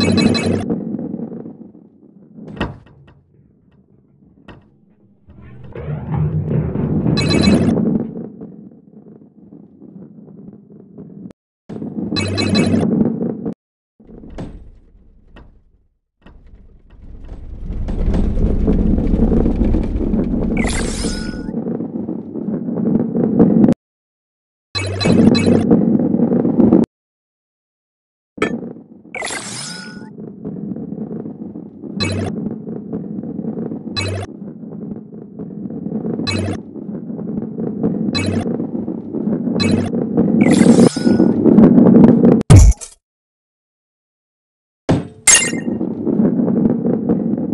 you